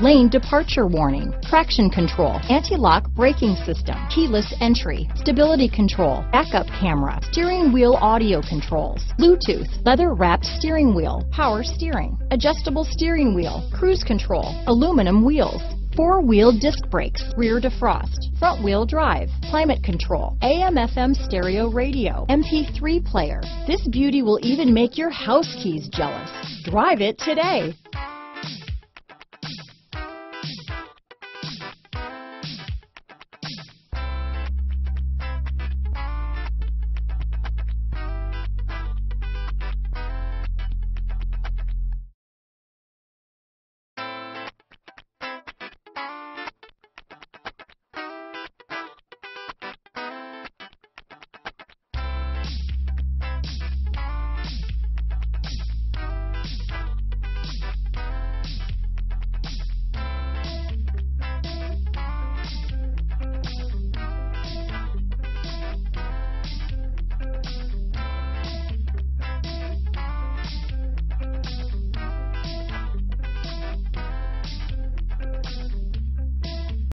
Lane departure warning, traction control, anti-lock braking system, keyless entry, stability control, backup camera, steering wheel audio controls, Bluetooth, leather wrapped steering wheel, power steering, adjustable steering wheel, cruise control, aluminum wheels, four-wheel disc brakes, rear defrost, front-wheel drive, climate control, AM-FM stereo radio, MP3 player. This beauty will even make your house keys jealous. Drive it today.